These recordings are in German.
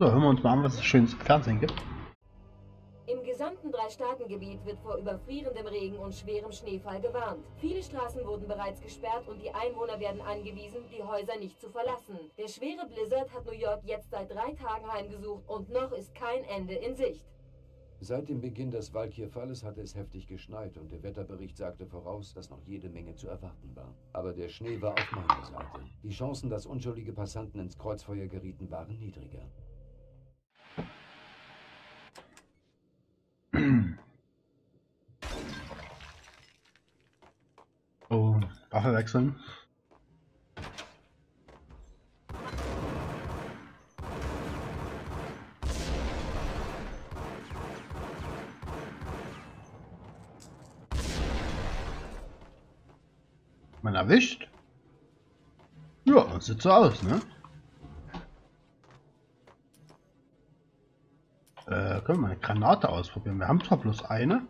So, hören wir uns mal an, was es schönes im Fernsehen gibt. Im gesamten Drei-Staaten-Gebiet wird vor überfrierendem Regen und schwerem Schneefall gewarnt. Viele Straßen wurden bereits gesperrt und die Einwohner werden angewiesen, die Häuser nicht zu verlassen. Der schwere Blizzard hat New York jetzt seit drei Tagen heimgesucht und noch ist kein Ende in Sicht. Seit dem Beginn des Valkyr-Falles hatte es heftig geschneit und der Wetterbericht sagte voraus, dass noch jede Menge zu erwarten war. Aber der Schnee war auf meiner Seite. Die Chancen, dass unschuldige Passanten ins Kreuzfeuer gerieten, waren niedriger. Oh, Waffe wechseln. Man erwischt? Ja, sieht so aus, ne? Können wir eine Granate ausprobieren. Wir haben zwar bloß eine.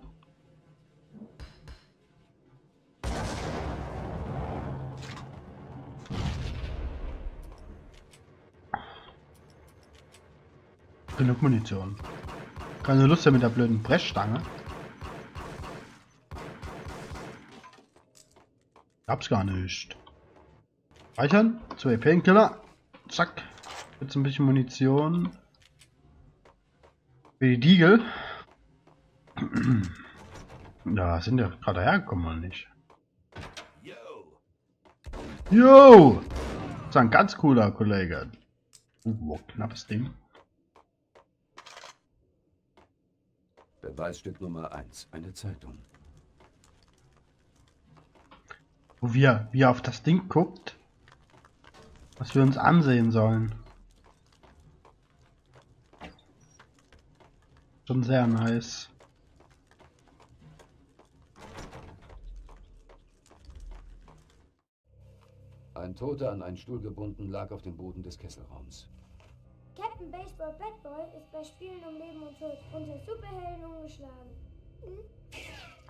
Genug Munition. Keine Lust mehr mit der blöden Brechstange. Hab's gar nicht. Speichern. Zwei Painkiller. Zack. Jetzt ein bisschen Munition. Für die Diegel. Da sind ja gerade hergekommen, oder nicht? Yo! Das ist ein ganz cooler Kollege. Uh, knappes Ding. Beweisstück Nummer 1, eine Zeitung. Wo wir, wie er auf das Ding guckt. Was wir uns ansehen sollen. Schon sehr nice. Ein Toter an einen Stuhl gebunden lag auf dem Boden des Kesselraums. Captain Baseball Bad Boy ist bei Spielen um Leben und Tod und den Superhelden ungeschlagen. Hm?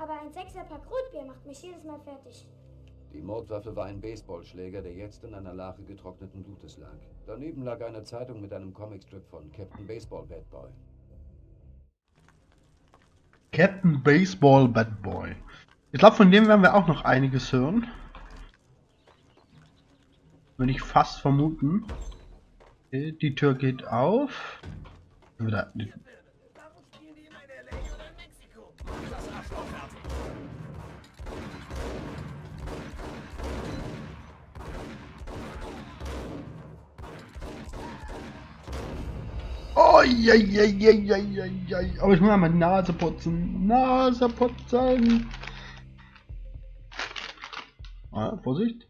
Aber ein Sechserpack Rotbier macht mich jedes Mal fertig. Die Mordwaffe war ein Baseballschläger, der jetzt in einer Lache getrockneten Blutes lag. Daneben lag eine Zeitung mit einem Comicstrip von Captain Baseball Bad Boy. Captain Baseball Bad Boy. Ich glaube, von dem werden wir auch noch einiges hören. Würde ich fast vermuten. Okay, die Tür geht auf. Wieder. Oh, ja, ja, ja, ja, ja. Aber ich muss mal meine Nase putzen. Nase putzen. Ah, Vorsicht.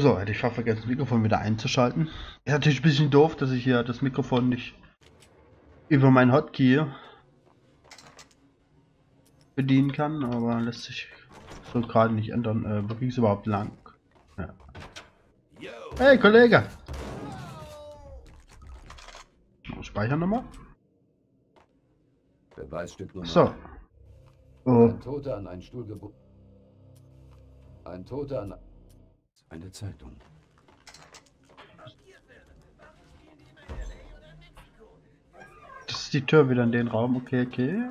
So, hätte ich fast vergessen, das Mikrofon wieder einzuschalten. Ist natürlich ein bisschen doof, dass ich hier das Mikrofon nicht über mein Hotkey bedienen kann, aber lässt sich so gerade nicht ändern. Äh, wo ging es überhaupt lang? Ja. Hey, Kollege! Speichern nochmal. Beweisstück Nummer So. 1. Oh, Ein Toter an einen Stuhl gebunden. Ein Toter an eine Zeitung. das ist die Tür wieder in den Raum. Okay, okay.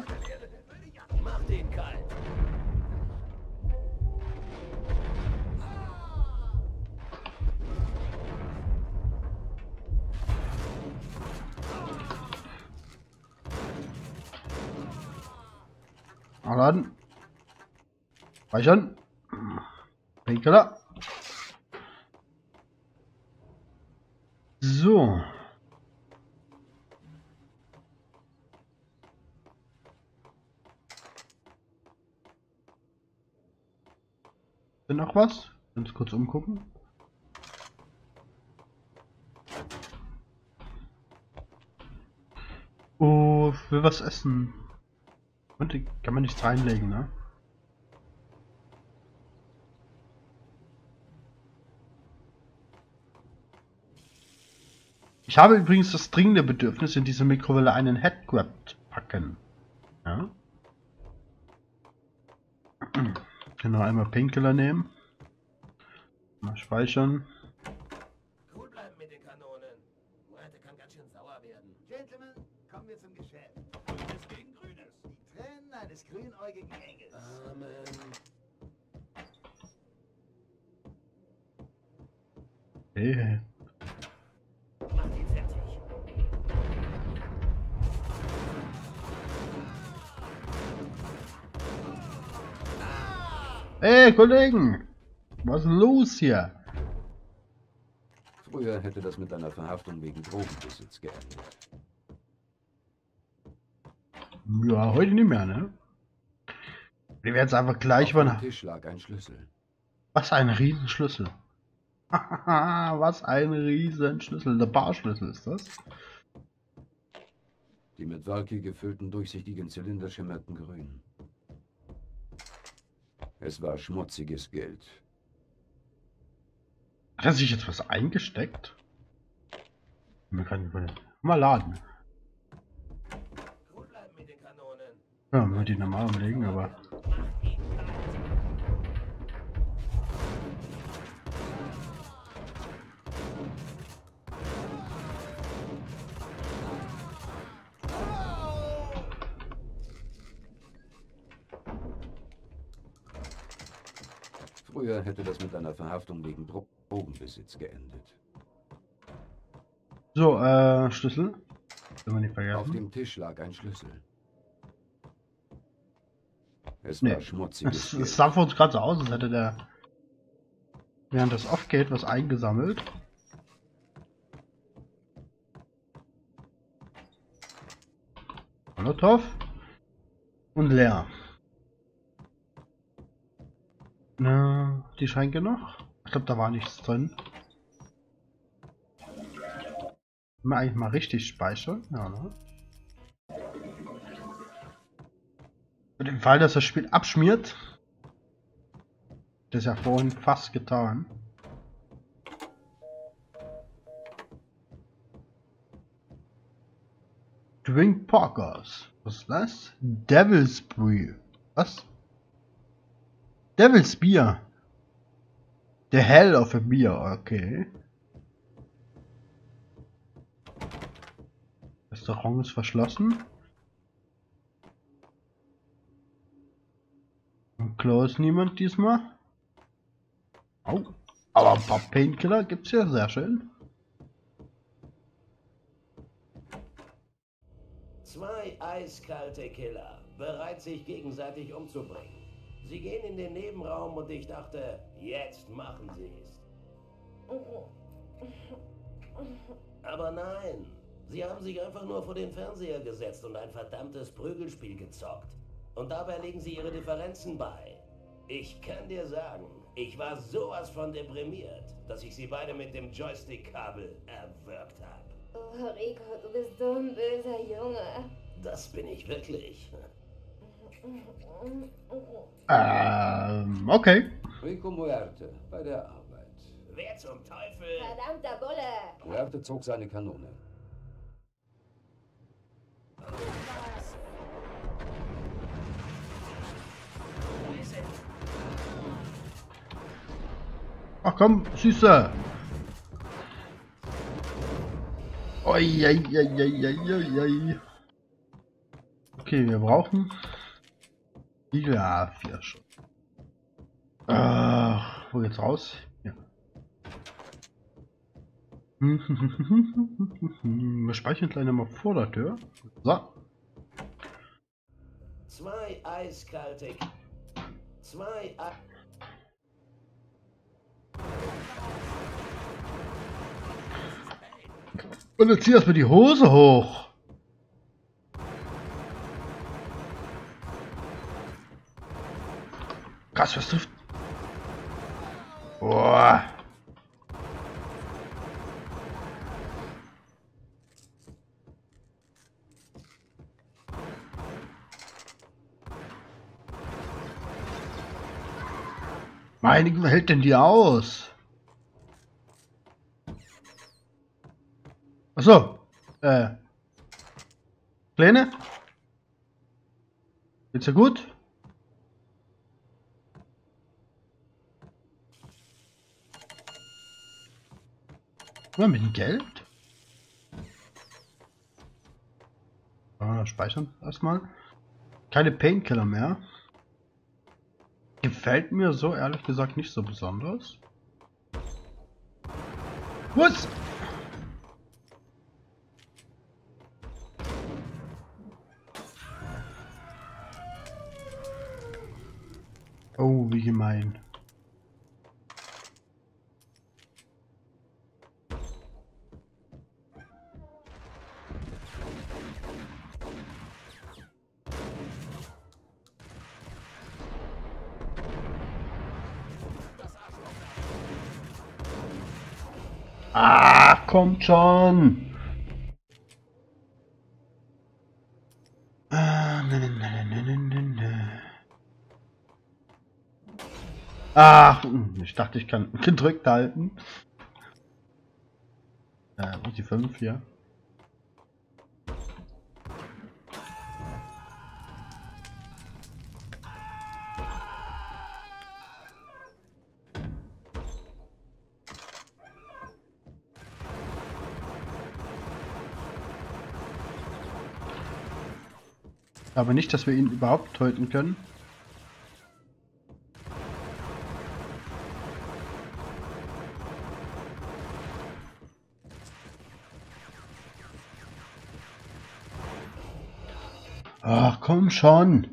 Mach den kalt. Nachladen. Speichern. Painkiller. Ist noch was? Ganz kurz umgucken. Oh, will was essen. Und kann man nichts reinlegen, ne? Ich habe übrigens das dringende Bedürfnis, in diese Mikrowelle einen Headgrab zu packen. Ja. Genau, einmal Painkiller nehmen. Mal speichern. Cool bleiben mit den Kanonen. Muerte kann ganz schön sauer werden. Gentlemen, kommen wir zum Geschäft. Grünes gegen Grünes. Die Tränen eines grünäugigen Engels. Amen. Hey. Hey, Kollegen! Was ist los hier? Früher hätte das mit einer Verhaftung wegen Drogenbesitz geendet. Ja, heute nicht mehr, ne? Wir werden jetzt einfach gleich Auf nach. Tisch lag ein Schlüssel. Was ein Riesenschlüssel. Was ein Riesenschlüssel. Der Barschlüssel ist das. Die mit Walki gefüllten durchsichtigen Zylinder schimmerten grün. Es war schmutziges Geld. Hat er sich jetzt was eingesteckt? Man kann mal laden. Ja, wird die normal umlegen, aber. Früher hätte das mit einer Verhaftung wegen Dro Drogenbesitz geendet. So, äh, Schlüssel. Wenn wir nicht Auf vergessen. dem Tisch lag ein Schlüssel. Es Nee. war schmutziges Es, es sah für uns gerade so aus, als hätte der während das off geht was eingesammelt. Molotov und leer. Na, die Schränke noch? Ich glaube, da war nichts drin. Mal eigentlich mal richtig speichern, ja, ne? Für den Fall, dass das Spiel abschmiert. Das ist ja vorhin fast getan. Drink Porkers. Was ist das? Devil's Brew. Was? Devil's Beer. The Hell of a Beer, okay. Restaurant ist verschlossen. Und Klo niemand diesmal. Au. Aber ein paar Painkiller gibt's ja sehr schön. Zwei eiskalte Killer, bereit sich gegenseitig umzubringen. Sie gehen in den Nebenraum und ich dachte, jetzt machen sie es. Aber nein, sie haben sich einfach nur vor den Fernseher gesetzt und ein verdammtes Prügelspiel gezockt. Und dabei legen sie ihre Differenzen bei. Ich kann dir sagen, ich war sowas von deprimiert, dass ich sie beide mit dem Joystick-Kabel erwürgt habe. Oh, Rico, du bist so ein böser Junge. Das bin ich wirklich. Ähm, okay. Rico Muerte bei der Arbeit. Wer zum Teufel? Verdammter Bulle. Muerte zog seine Kanone. Ach komm, Süße. Oi, oi, oi, oi, oi, oi, oi. Okay, wir brauchen. Ja, vier schon. Ach, wo geht's raus? Ja. Wir speichern gleich mal vor der Tür. So. Zwei eiskalte. Zwei. Ei Und jetzt zieh erstmal die Hose hoch. Krass, was trifft? Boah. Meine, hält denn die aus? Achso. Äh. Pläne? Geht's dir gut? Mal mit dem Geld? Ah, speichern erstmal. Keine Painkiller mehr. Gefällt mir so ehrlich gesagt nicht so besonders. Was? Oh, wie gemein. Ah, kommt schon. Ah. Ach, ich dachte, ich kann gedrückt halten. Äh, die 5 hier? Aber nicht, dass wir ihn überhaupt töten können. Ach, komm schon.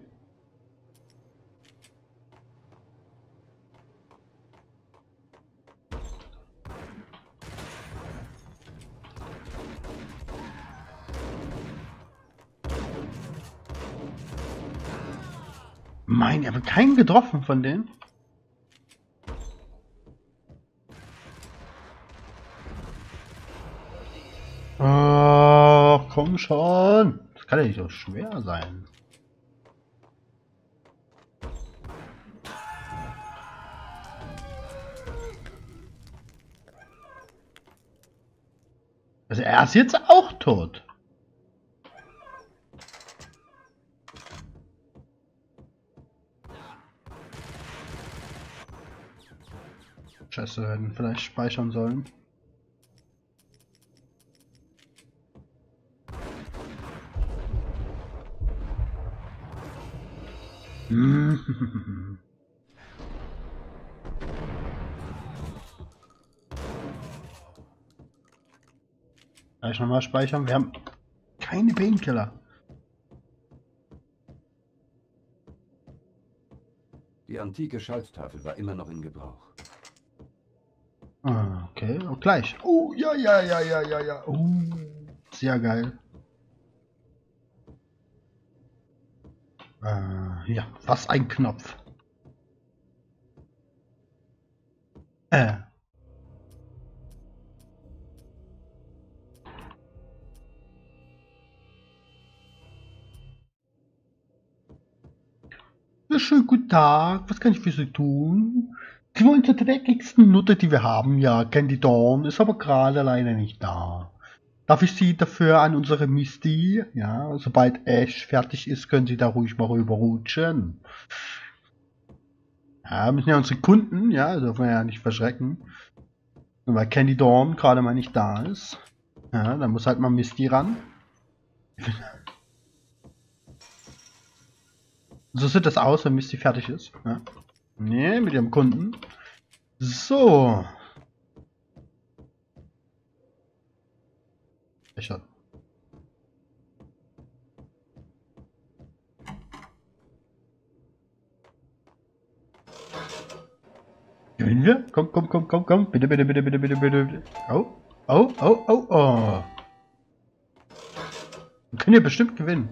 Mein, ich habe keinen getroffen von denen. Oh, komm schon. Das kann ja nicht so schwer sein. Also er ist jetzt auch tot. Wir hätten vielleicht speichern sollen. Gleich nochmal speichern. Wir haben keine Painkiller. Die antike Schalttafel war immer noch in Gebrauch. Ah, okay, und gleich. Oh, ja, ja, ja, ja, ja, ja. Oh, sehr geil. Äh, ja, was ein Knopf. Äh. Ja, schönen guten Tag. Was kann ich für Sie tun? Sie wollen zur dreckigsten Nutte, die wir haben. Ja, Candy Dawn ist aber gerade leider nicht da. Darf ich Sie dafür an unsere Misty? Ja, sobald Ash fertig ist, können Sie da ruhig mal rüberrutschen. Ja, müssen ja unsere Kunden, ja, dürfen wir ja nicht verschrecken. Weil Candy Dawn gerade mal nicht da ist. Ja, dann muss halt mal Misty ran. So sieht das aus, wenn Misty fertig ist. Ja. Nee, mit ihrem Kunden. So. Ich hab. Gewinnen wir? Komm, komm, komm, komm, komm. Bitte, bitte, bitte, bitte, bitte, bitte. Oh, oh, oh, oh, oh. Wir können hier bestimmt gewinnen.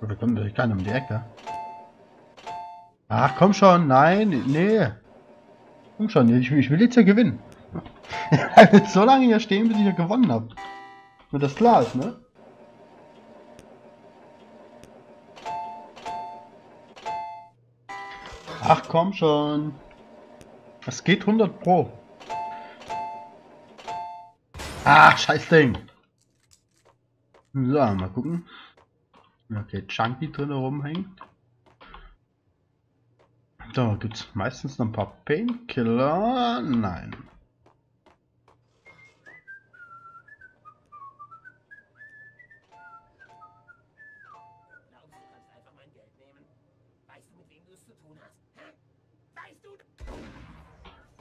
Wir kommen durch keiner um die Ecke. Ach, komm schon, nein, nee. Komm schon, ich, ich will jetzt ja gewinnen. Ich will so lange hier stehen, bis ich ja gewonnen habe. Nur das klar ist, ne? Ach, komm schon. Es geht 100 pro. Ah, scheiß Ding. So, mal gucken. Okay, Chunky drin rumhängt. Da gibt's meistens noch ein paar Painkiller. Nein.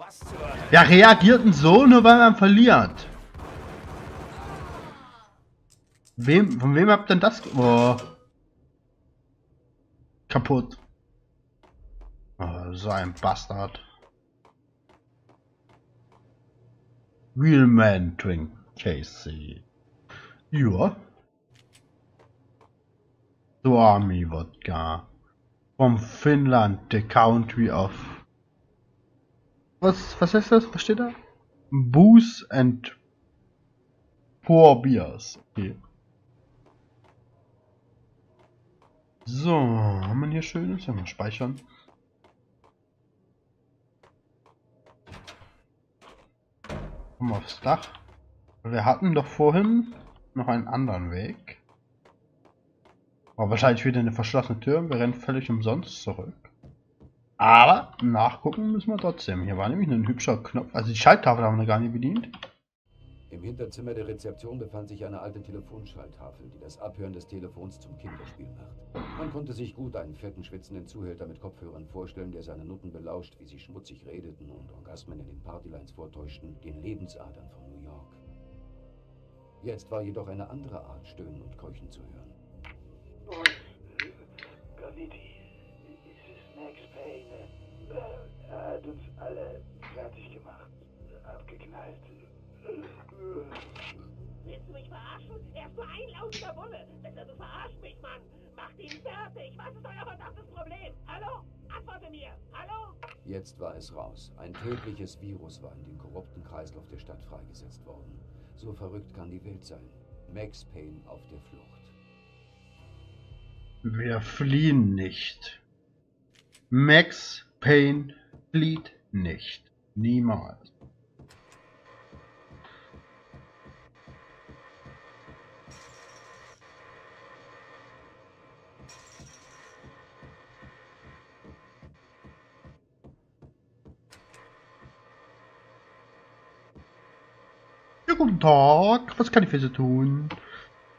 Es? Ja, reagierten so, nur weil man verliert. Wem, von wem habt denn das? Oh. Kaputt. Oh, so ein Bastard. Real Man Drink Casey. Ja. Swami Wodka. From Finland, the country of was, was heißt das? Was steht da? Booze and Poor Beers. Okay. So, haben wir hier schönes? Ja, mal speichern. Wir aufs Dach. Wir hatten doch vorhin noch einen anderen Weg. War wahrscheinlich wieder eine verschlossene Tür. Wir rennen völlig umsonst zurück. Aber nachgucken müssen wir trotzdem. Hier war nämlich ein hübscher Knopf. Also die Schalttafel haben wir gar nicht bedient. Im Hinterzimmer der Rezeption befand sich eine alte Telefonschalttafel, die das Abhören des Telefons zum Kinderspiel macht. Man konnte sich gut einen fetten, schwitzenden Zuhälter mit Kopfhörern vorstellen, der seine Nutten belauscht, wie sie schmutzig redeten und Orgasmen in den Partylines vortäuschten, den Lebensadern von New York. Jetzt war jedoch eine andere Art Stöhnen und Keuchen zu hören. Antworte mir. Hallo? Jetzt war es raus. Ein tödliches Virus war in den korrupten Kreislauf der Stadt freigesetzt worden. So verrückt kann die Welt sein. Max Payne auf der Flucht. Wir fliehen nicht. Max Payne flieht nicht. Niemals. Guten Tag. Was kann ich für Sie tun?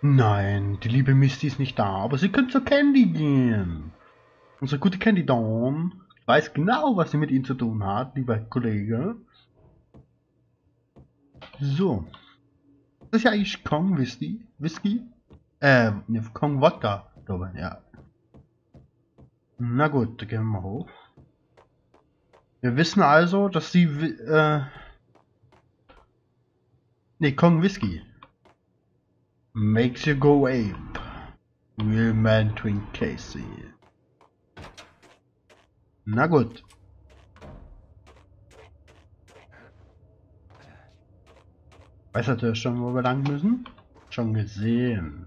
Nein, die liebe Misty ist nicht da, aber Sie können zur Candy gehen. Unsere gute Candy Dawn weiß genau, was sie mit Ihnen zu tun hat, lieber Kollege. So. Das ist ja eigentlich Kong Whisky. Whisky? Äh, ne, Kong Wodka, glaube ja. Na gut, gehen wir mal hoch. Wir wissen also, dass sie, äh, ne, Kong Whisky. Makes you go ape. Real man Twin Casey. Na gut. Weiß natürlich schon, wo wir lang müssen. Schon gesehen.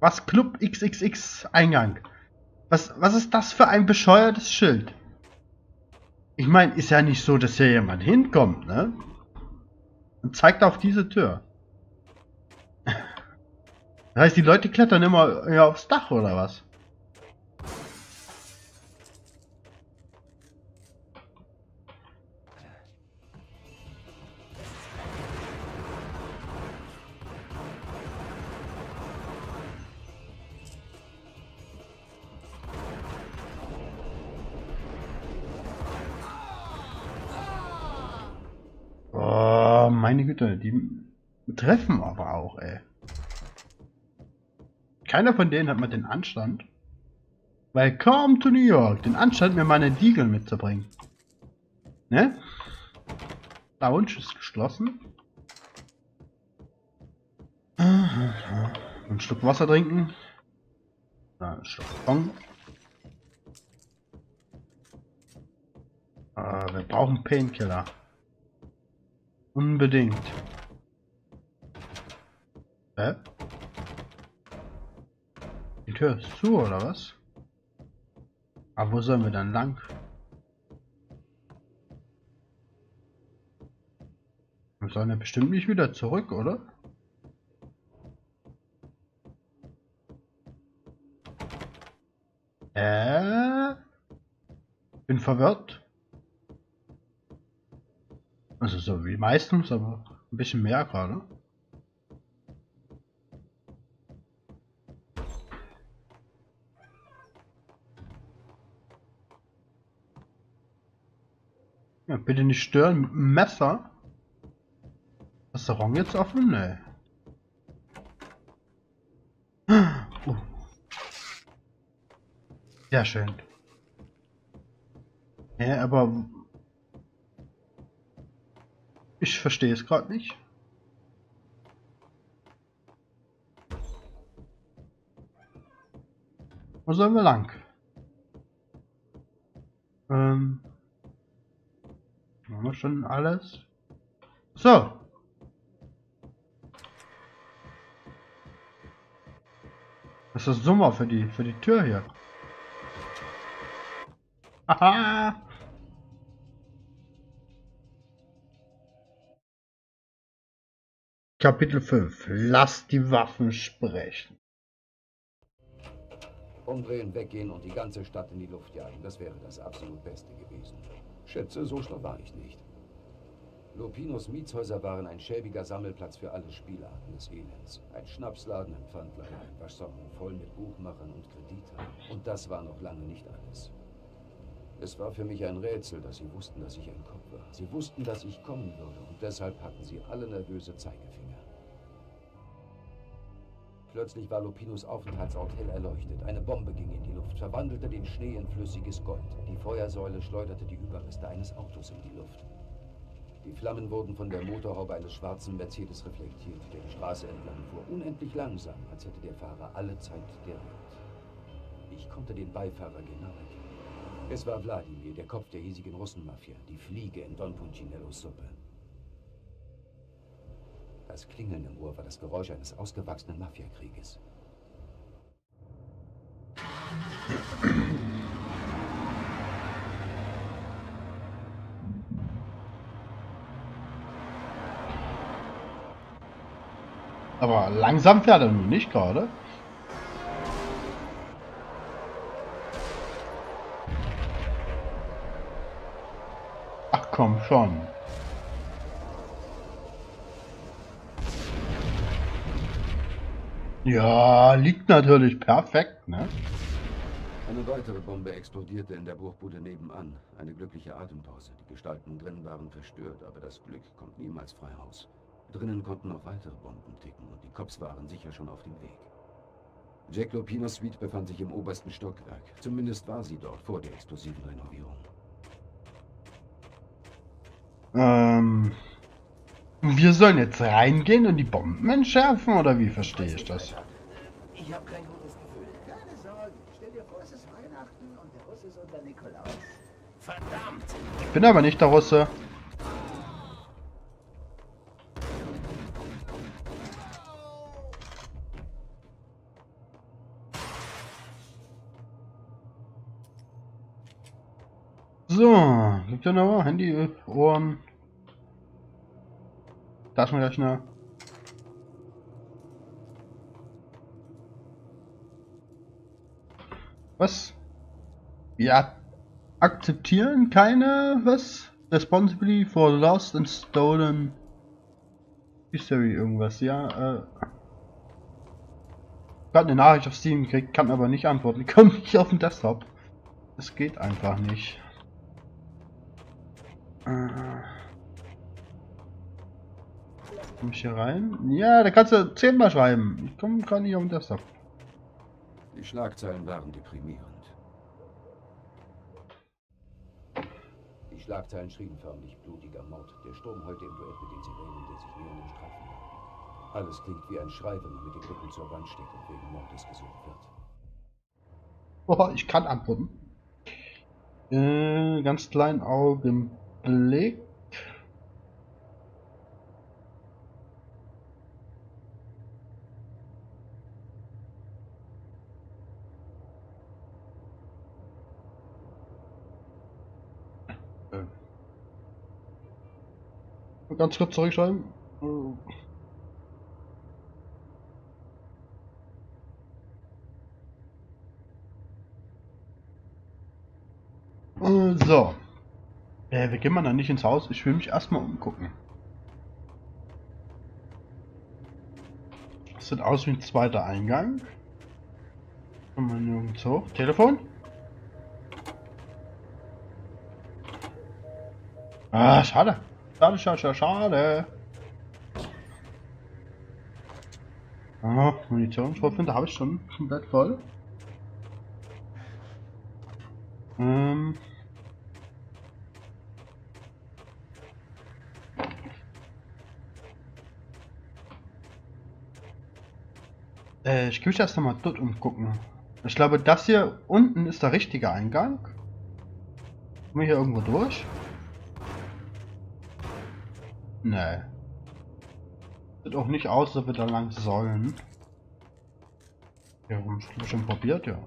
Was Club XXX Eingang? Was, was ist das für ein bescheuertes Schild? Ich meine, ist ja nicht so, dass hier jemand hinkommt, ne? Und zeigt auf diese Tür. Das heißt, die Leute klettern immer ja, aufs Dach oder was? Güte, die treffen aber auch, ey. Keiner von denen hat mal den Anstand. Willkommen to New York. Den Anstand, mir meine Diegel mitzubringen. Ne? Lounge ist geschlossen. Ein Schluck Wasser trinken. Ein Schluck Bong. Äh, wir brauchen Painkiller. Unbedingt. Hä? Die Tür ist zu, oder was? Aber wo sollen wir dann lang? Wir sollen ja bestimmt nicht wieder zurück, oder? Äh? Bin verwirrt. Also so wie meistens, aber ein bisschen mehr gerade. Ja, bitte nicht stören mit dem Messer. Restaurant jetzt offen? Nee. Oh. Sehr schön. Ja, aber verstehe es gerade nicht. Wo sollen wir lang? Ähm, haben wir schon alles? So. Das ist Summer für die für die Tür hier. Haha. Kapitel 5. Lass die Waffen sprechen. Umdrehen, weggehen und die ganze Stadt in die Luft jagen. Das wäre das absolut Beste gewesen. Schätze, so schlau war ich nicht. Lupinos Mietshäuser waren ein schäbiger Sammelplatz für alle Spielarten des Elends. Ein Schnapsladen, ein Pfandleiher, ein Waschsalon voll mit Buchmachern und Kreditern. Und das war noch lange nicht alles. Es war für mich ein Rätsel, dass sie wussten, dass ich ein Kopf war. Sie wussten, dass ich kommen würde und deshalb hatten sie alle nervöse Zeigefinger. Plötzlich war Lupinos Aufenthaltsort hell erleuchtet. Eine Bombe ging in die Luft, verwandelte den Schnee in flüssiges Gold. Die Feuersäule schleuderte die Überreste eines Autos in die Luft. Die Flammen wurden von der Motorhaube eines schwarzen Mercedes reflektiert, der die Straße entlang fuhr, unendlich langsam, als hätte der Fahrer alle Zeit der Welt. Ich konnte den Beifahrer genau erkennen. Es war Wladimir, der Kopf der hiesigen Russenmafia, die Fliege in Don Punchinellos Suppe. Das Klingeln im Ohr war das Geräusch eines ausgewachsenen Mafiakrieges. Aber langsam fährt er nun nicht gerade. Komm schon. Ja, liegt natürlich perfekt, ne? Eine weitere Bombe explodierte in der Bruchbude nebenan. Eine glückliche Atempause. Die Gestalten drin waren verstört, aber das Glück kommt niemals frei raus. Drinnen konnten noch weitere Bomben ticken und die Cops waren sicher schon auf dem Weg. Jack Lopinos Suite befand sich im obersten Stockwerk. Zumindest war sie dort vor der explosiven Renovierung. Ähm, wir sollen jetzt reingehen und die Bomben entschärfen, oder wie verstehe ich das? Ich habe kein gutes Gefühl. Keine Sorgen. Stell dir vor, es ist Weihnachten und der Russe ist unser Nikolaus. Verdammt! Ich bin aber nicht der Russe. So, liegt ja noch Handy, Ohren, Taschenrechner. Was? Wir akzeptieren keine, was? Responsibility for lost and stolen history irgendwas, ja, äh. Gerade eine Nachricht auf Steam gekriegt, kann aber nicht antworten. Die kommt nicht auf den Desktop. Das geht einfach nicht. Äh. Komm ich hier rein? Ja, da kannst du zehnmal schreiben. Ich komme gerade nicht auf den Desktop. Die Schlagzeilen waren deprimierend. Die Schlagzeilen schrieben förmlich blutiger Mord. Der Sturm heute im Duett mit den Sirenen der sich nähernden Streifen. Alles klingt wie ein Schrei, wenn man mit dem Rücken zur Wand steht und wegen Mordes gesucht wird. Oh, ich kann antworten. Äh, ganz kleinen Augenblick. Äh. Ganz kurz zurückschreiben. Äh, so. Äh, wir gehen mal dann nicht ins Haus. Ich will mich erstmal umgucken. Das sieht aus wie ein zweiter Eingang. Kann man nirgends hoch. Telefon? Ah, schade. Schade, schade, schade, schade. Ah, Munitionsvorfinde habe ich schon komplett voll. Ähm. Ich gehe mich erst nochmal dort umgucken. Ich glaube, das hier unten ist der richtige Eingang. Kommen wir hier irgendwo durch? Nee. Sieht auch nicht aus, dass wir da lang sollen. Ja, haben wir schon probiert, ja.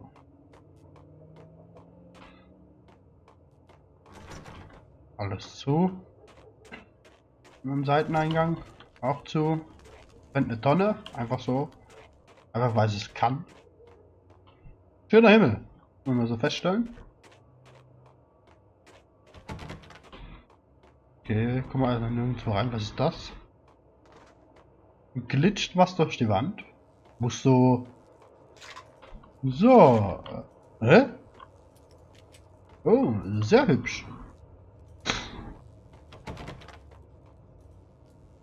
Alles zu. Im Seiteneingang auch zu. Brennt eine Tonne, einfach so. Einfach weil es kann. Schöner Himmel, wenn wir so feststellen. Okay, komm mal also nirgendwo rein. Was ist das? Glitscht was durch die Wand? Musst du... So. Hä? Oh, sehr hübsch.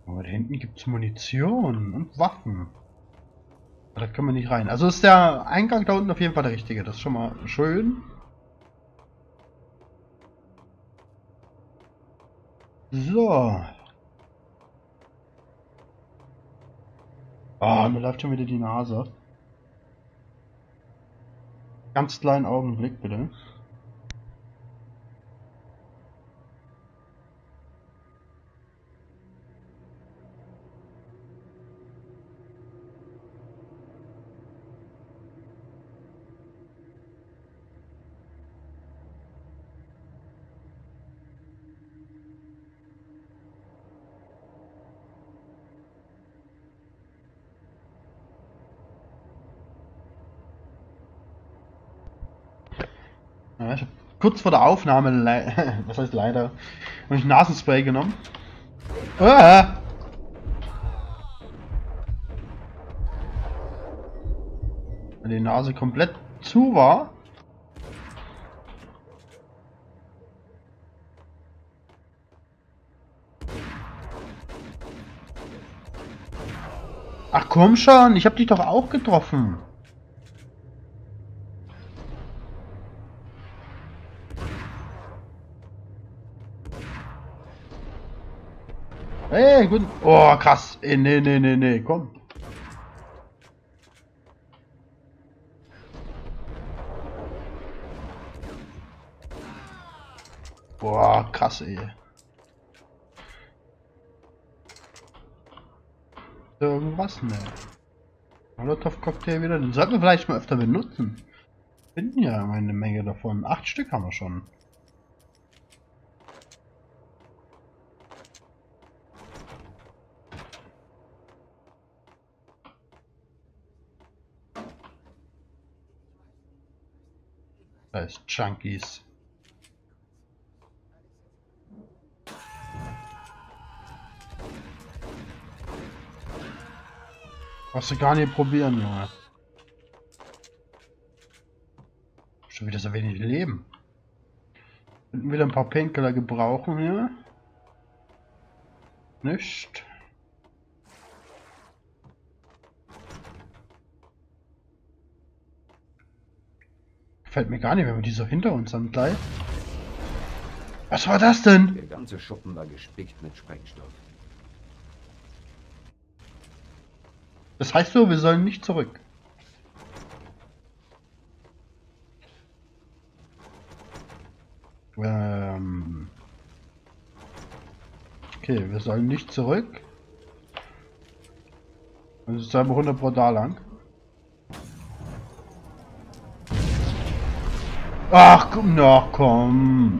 Aber da hinten gibt es Munition und Waffen. Da können wir nicht rein. Also ist der Eingang da unten auf jeden Fall der richtige. Das ist schon mal schön. So. Ah, mir läuft schon wieder die Nase. Ganz kleinen Augenblick, bitte. Ja, ich hab kurz vor der Aufnahme, was heißt leider, habe ich Nasenspray genommen. Ah! Weil die Nase komplett zu war. Ach komm schon, ich hab dich doch auch getroffen. Hey, gut. Oh, krass. Ey, nee, nee, nee, nee, komm. Boah, krass, ey. Irgendwas, ne. Molotov-Cocktail wieder. Den sollten wir vielleicht mal öfter benutzen. Finden ja eine Menge davon. Acht Stück haben wir schon. Ist Chunkies. Brauchst du gar nicht probieren, Junge. Schon wieder so wenig Leben. Könnten wieder ein paar Painkiller gebrauchen hier. Nicht. Gefällt mir gar nicht, wenn wir die so hinter uns haben gleich. Was war das denn? Der ganze Schuppen war gespickt mit Sprengstoff. Das heißt so, wir sollen nicht zurück. Ähm. Okay, wir sollen nicht zurück. Das ist aber 100 Pro da lang. Ach, na komm.